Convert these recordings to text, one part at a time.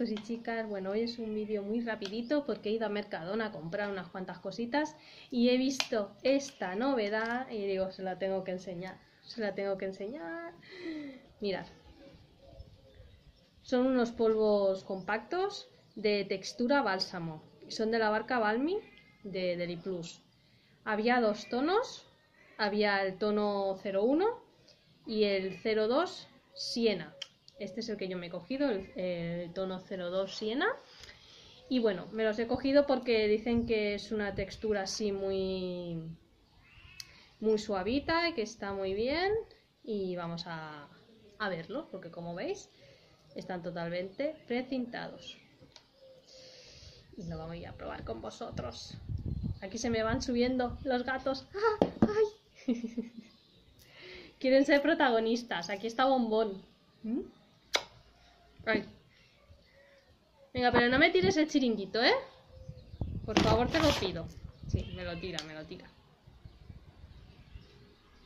y chicas, bueno, hoy es un vídeo muy rapidito porque he ido a Mercadona a comprar unas cuantas cositas y he visto esta novedad y digo, se la tengo que enseñar, se la tengo que enseñar. Mirad, son unos polvos compactos de textura bálsamo, son de la marca Balmy de Deliplus. Había dos tonos, había el tono 01 y el 02 Siena. Este es el que yo me he cogido, el, tono 02 Siena. Y bueno, me los he cogido porque dicen que es una textura así muy, muy suavita y que está muy bien. Y vamos a, a verlos, porque como veis, están totalmente precintados. Y lo vamos a a probar con vosotros. Aquí se me van subiendo los gatos. ¡Ah! ¡Ay! Quieren ser protagonistas. Aquí está Bombón. ¿Mm? Venga, pero no me tires el chiringuito, ¿eh? Por favor, te lo pido. Sí, me lo tira, me lo tira.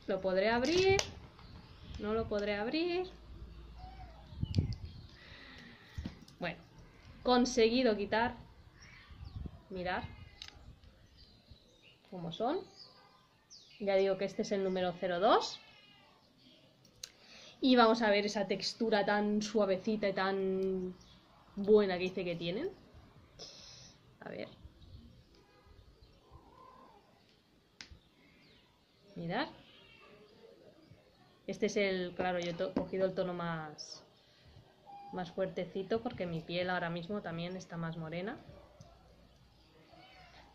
Lo podré abrir. No lo podré abrir. Bueno, conseguido quitar. Mirar cómo son. Ya digo que este es el número 02. Y vamos a ver esa textura tan suavecita y tan buena que dice que tienen. A ver. Mirad. Este es el, claro, yo he cogido el tono más, más fuertecito porque mi piel ahora mismo también está más morena.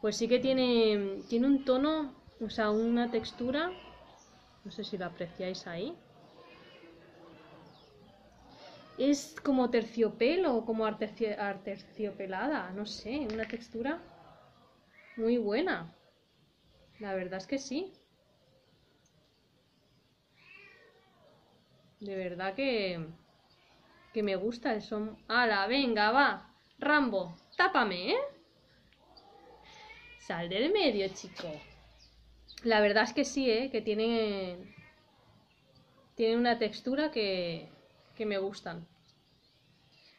Pues sí que tiene, tiene un tono, o sea, una textura, no sé si lo apreciáis ahí, es como terciopelo o como arterciopelada, no sé, una textura muy buena. La verdad es que sí. De verdad que, que me gusta el son. ¡Hala, venga, va! Rambo, tápame, ¿eh? Sal del medio, chico. La verdad es que sí, ¿eh? Que tiene, tiene una textura que, que me gustan.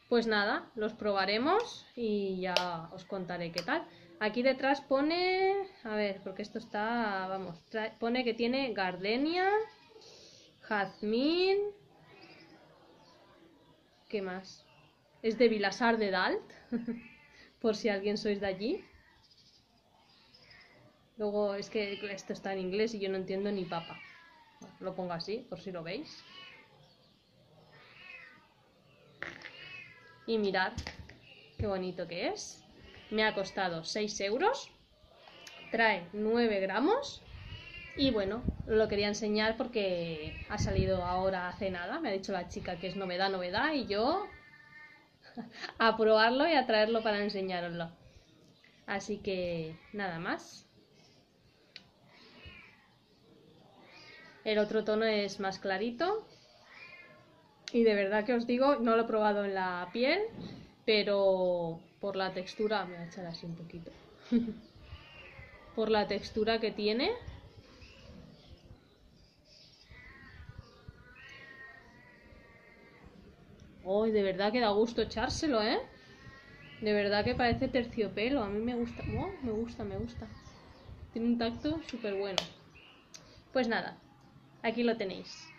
Pues nada, los probaremos y ya os contaré qué tal. Aquí detrás pone, a ver, porque esto está, vamos, pone que tiene gardenia, jazmín, ¿qué más? Es de Vilasar de Dalt, por si alguien sois de allí. Luego es que esto está en inglés y yo no entiendo ni papa. lo pongo así, por si lo veis. Y mirad qué bonito que es. Me ha costado 6 euros. Trae 9 gramos. Y bueno, lo quería enseñar porque ha salido ahora hace nada. Me ha dicho la chica que es novedad, novedad. Y yo a probarlo y a traerlo para enseñaroslo. Así que nada más. El otro tono es más clarito y de verdad que os digo, no lo he probado en la piel, pero por la textura, me voy a echar así un poquito. por la textura que tiene. Hoy de verdad que da gusto echárselo, ¿eh? De verdad que parece terciopelo. A mí me gusta. Oh, me gusta, me gusta. Tiene un tacto súper bueno. Pues nada, aquí lo tenéis.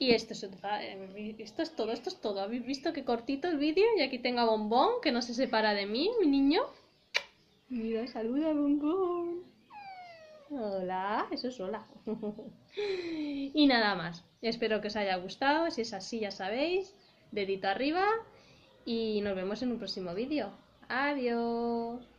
Y esto es, eh, esto es todo, esto es todo. ¿Habéis visto qué cortito el vídeo? Y aquí tengo a Bombón, que no se separa de mí, mi niño. Mira, saluda Bombón. Hola, eso es hola. y nada más. Espero que os haya gustado. Si es así, ya sabéis, dedito arriba. Y nos vemos en un próximo vídeo. Adiós.